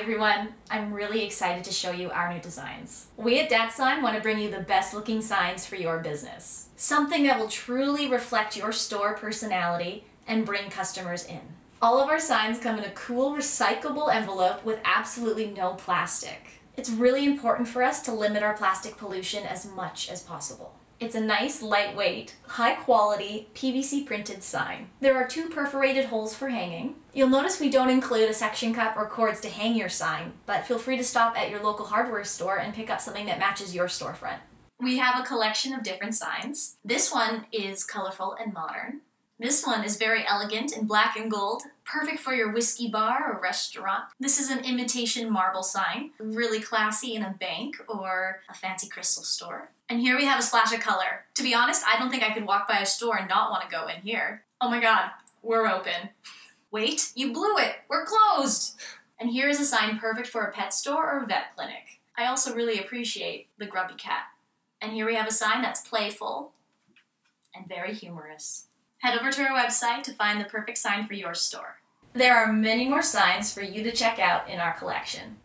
Everyone, I'm really excited to show you our new designs. We at DatSign want to bring you the best looking signs for your business. Something that will truly reflect your store personality and bring customers in. All of our signs come in a cool recyclable envelope with absolutely no plastic. It's really important for us to limit our plastic pollution as much as possible. It's a nice, lightweight, high quality PVC printed sign. There are two perforated holes for hanging. You'll notice we don't include a suction cup or cords to hang your sign, but feel free to stop at your local hardware store and pick up something that matches your storefront. We have a collection of different signs. This one is colorful and modern. This one is very elegant in black and gold, perfect for your whiskey bar or restaurant. This is an imitation marble sign, really classy in a bank or a fancy crystal store. And here we have a splash of color. To be honest, I don't think I could walk by a store and not want to go in here. Oh my god, we're open. Wait, you blew it! We're closed! And here is a sign perfect for a pet store or a vet clinic. I also really appreciate the grubby cat. And here we have a sign that's playful and very humorous. Head over to our website to find the perfect sign for your store. There are many more signs for you to check out in our collection.